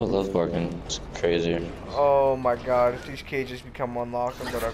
I love barking. It's crazy. Oh my god, if these cages become unlocked, I'm gonna.